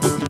Uh,